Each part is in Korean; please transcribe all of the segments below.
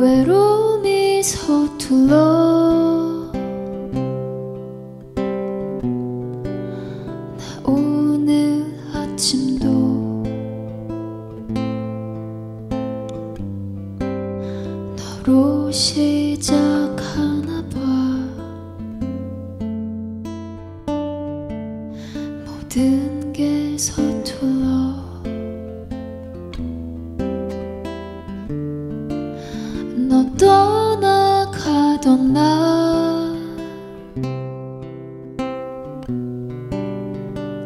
외로움이 서툴러 로 시작하나 봐. 모든 게 서툴러. 너 떠나가던 날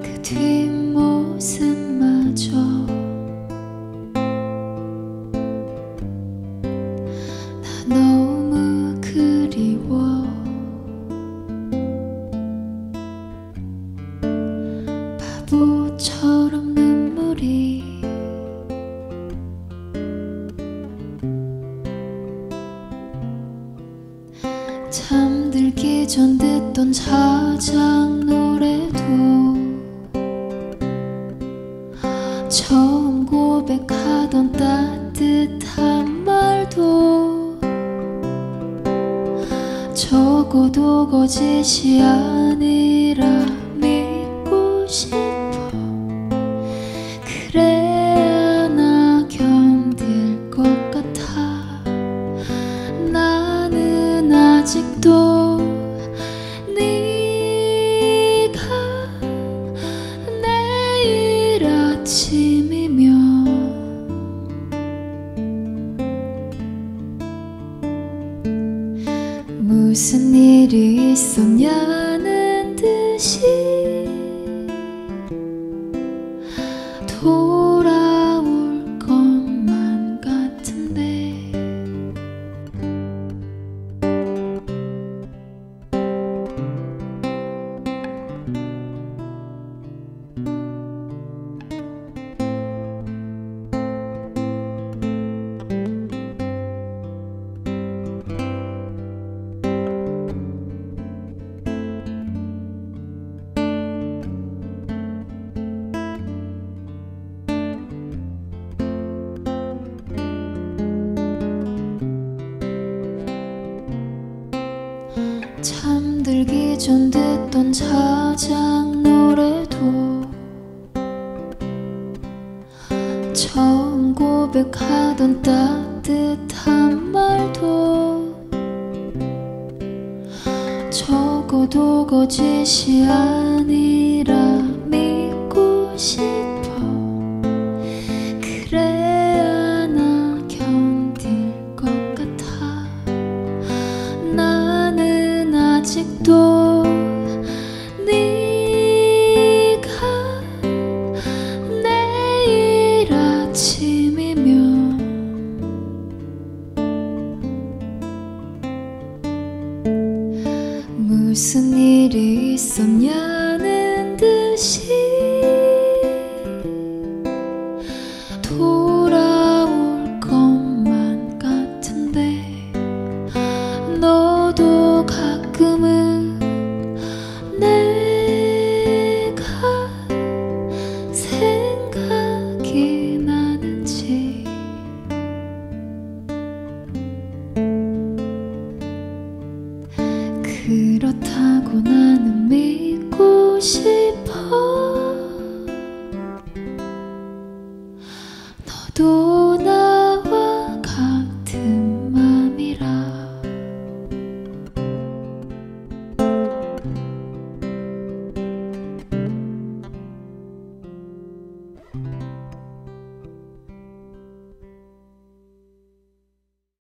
그 뒷모습마저 바보처럼 눈물이 잠들기 전 듣던 자작 노래도 처음 고백하던 따뜻한 말도 적어도 거짓이 아니라 믿고 싶 무슨 일이 있었냐 잠들기 전 듣던 자작 노래도 처음 고백하던 따뜻한 말도 적어도 거짓이 아니 아직도 네가 내일 아침이면 무슨 일이 있었냐는 듯이 믿